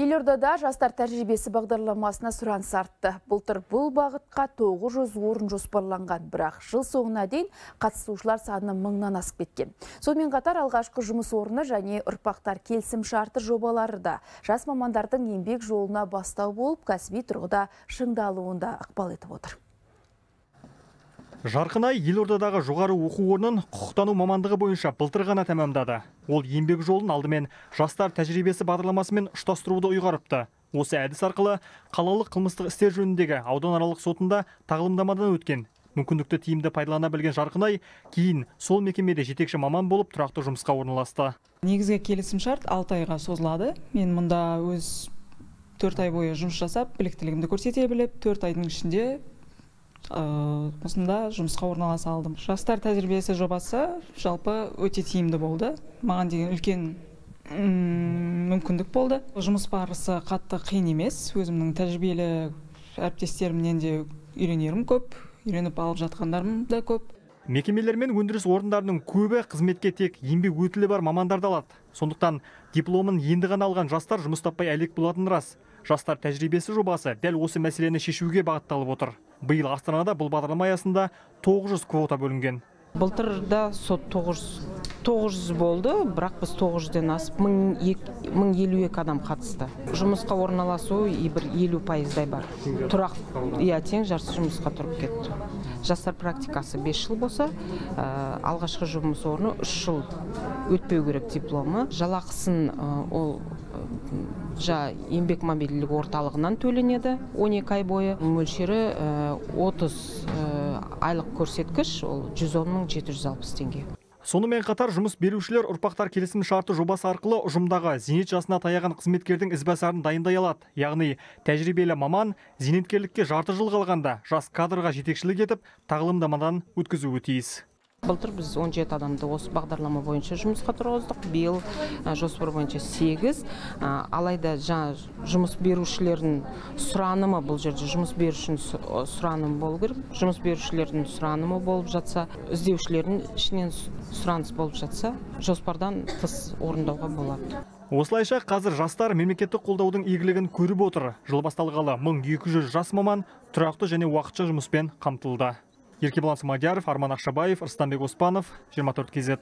Елордада жастар тәжірибесі бағдарламасына сұраныс артты. Былтыр бұл бағытқа 900 орын жоспарланған, бірақ жыл соңына дейін қатысушылар саны мыңнан асып кеткен. Сонымен қатар алғашқы жұмыс орны және ұрпақтар келісім шарты жобалары да жас мамандардың еңбек жолына бастау болып, кәсіби тұрғыда шыңдалуында ықпал етіп отыр. Жарқынай елордадағы жоғары оқу орнын құқықтану мамандығы бойынша былтыр ғана тәмамдады. Ол еңбек жолын алдымен жастар тәжірибесі бағдарламасымен ұштастыруды ұйғарыпты. Осы әдіс арқылы қалалық қылмыстық істер жөніндегі ауданаралық сотында тағылымдамадан өткен. Мүмкіндікті тиімді пайдалана білген Жарқынай кейін сол мекемеде жетекші маман болып тұрақты жұмысқа орналасты. Негізгі келісім шарт 6 айға созылады. Мен мұнда өз төрт ай бойы жұмыс жасап, біліктілігімді көрсете біліп, төрт айдың ішінде осында жұмысқа орналаса алдым. Жастар тәжірибесі жобасы жалпы өте тиімді болды. Маған деген үлкен мүмкіндік болды. Жұмыс барысы қатты қиын емес. Өзімнің тәжірибелі әріптестерімнен де үйренерім көп үйреніп алып жатқандарым да көп. Мекемелер мен өндіріс орындарының көбі қызметке тек еңбек өтілі бар мамандарды алады. Сондықтан дипломын енді ғана алған жастар жұмыс таппай әлек болатыны рас. Жастар тәжірибесі жобасы дәл осы мәселені шешуге бағытталып отыр. Биыл астанада бұл бағдарлама аясында 900 квота бөлінген. Былтырда сот 900 болды бірақ біз 900-ден асып 1052 адам қатысты. Жұмысқа орналасу бір елу пайыздай бар. Тұрақ иә тең жартысы жұмысқа тұрып кетті. Жастар практикасы 5 жыл болса алғашқы жұмыс орны 3 жыл өтпеу керек дипломы. Жалақысын ол жа еңбек мобильділік орталығынан төленеді 12 ай бойы. Мөлшері 30 айлық көрсеткіш ол 110 мың 760 теңге. Сонымен қатар жұмыс берушілер ұрпақтар келісім шарты жобасы арқылы ұжымдағы зейнет жасына таяған қызметкердің ізбасарын дайындай алады. Яғни тәжірибелі маман зейнеткерлікке жарты жыл қалғанда жас кадрға жетекшілік етіп тағылымдамадан өткізуі тиіс. Былтыр біз 17 адамды осы бағдарлама бойынша жұмысқа тұрғыздық. Биыл жоспар бойынша 8 алайда жұмыс берушілердің сұранымы бұл жерде жұмыс берушінің сұранымы болу керек. Жұмыс берушілердің сұранымы болып жатса іздеушілердің ішінен сұраныс болып жатса жоспардан тыс орындауға болады. Осылайша қазір жастар мемлекеттік қолдаудың игілігін көріп отыр. Жыл басталғалы 1200 жас маман тұрақты және уақытша жұмыспен қамтылды. Еркебұлан смадияров арман ақшабаев рыстанбек оспанов 24 кз.